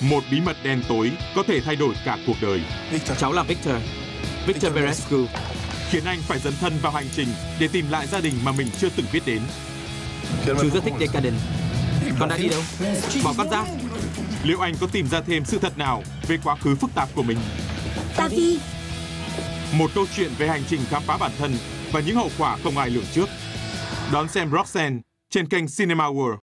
Một bí mật đen tối có thể thay đổi cả cuộc đời, Cháu là Victor Victor Berescu khiến anh phải dấn thân vào hành trình để tìm lại gia đình mà mình chưa từng biết đến. Chú rất thích Decadent Con đã đi đâu? Bỏ con ra Liệu anh có tìm ra thêm sự thật nào về quá khứ phức tạp của mình? Tavi, Một câu chuyện về hành trình khám phá bản thân và những hậu quả không ai lường trước. Đón xem Roxanne trên kênh Cinema World.